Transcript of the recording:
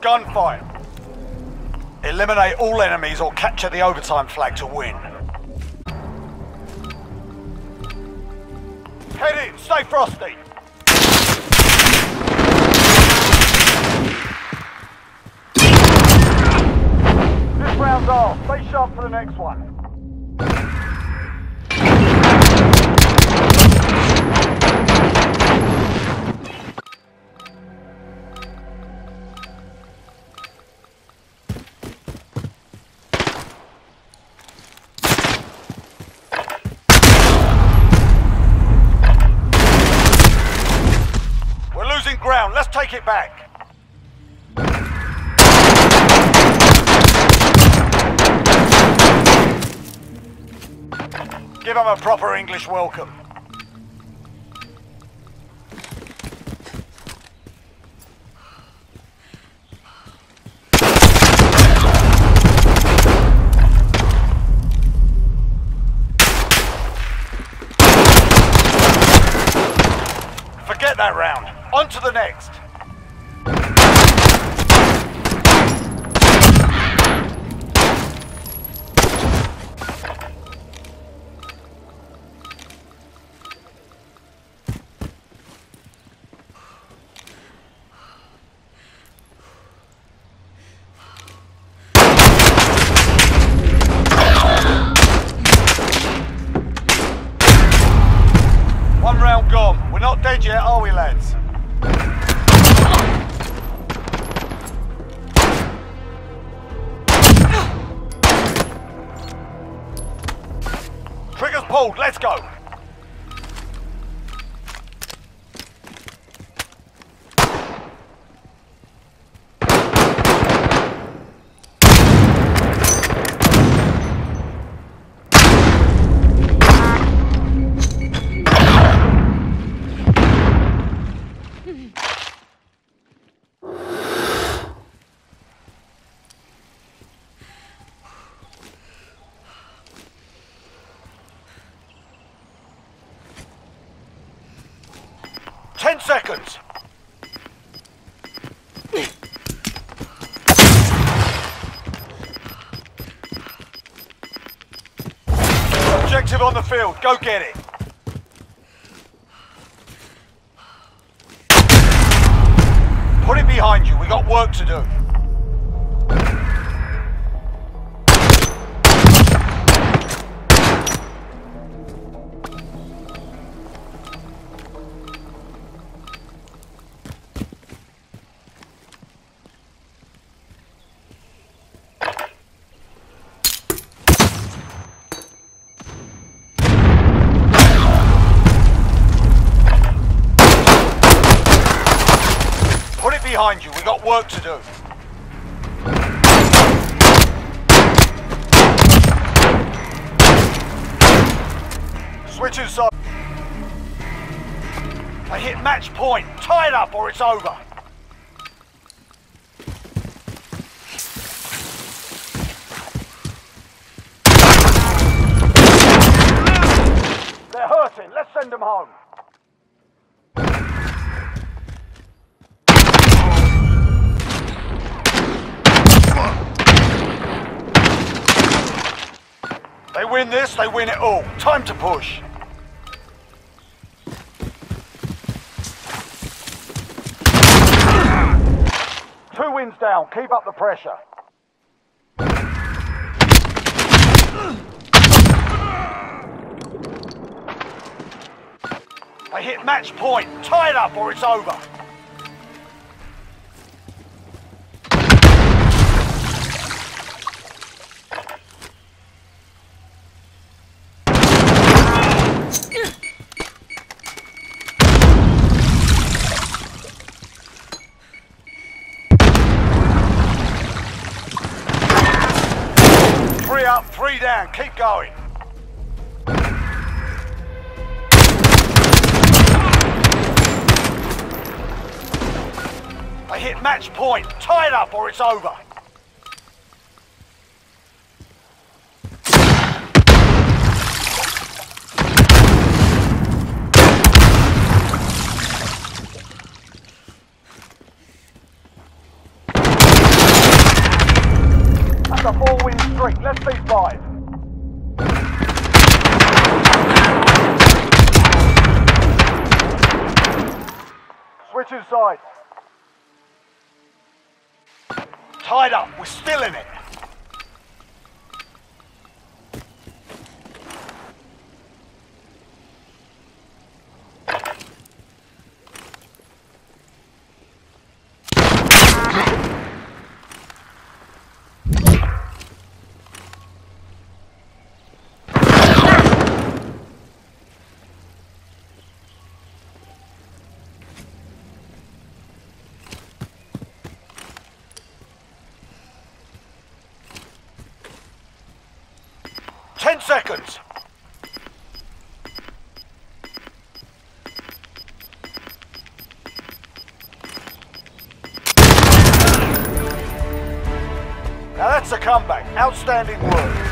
Gunfight. Eliminate all enemies or capture the overtime flag to win. Head in, stay frosty. This round's off. Stay sharp for the next one. Take it back. Give them a proper English welcome. Forget that round. On to the next. One round gone. We're not dead yet, are we, lads? Triggers pulled. Let's go. Seconds. Objective on the field. Go get it. Put it behind you. We got work to do. Behind you. We got work to do. Switch inside. I hit match point. Tie it up or it's over. They're hurting. Let's send them home. They win this, they win it all. Time to push. Two wins down. Keep up the pressure. They hit match point. Tie it up or it's over. Three down. Keep going. They hit match point. Tie it up or it's over. Three, let's be five. Switch inside. Tied up, we're still in it. Ten seconds. Now that's a comeback. Outstanding work.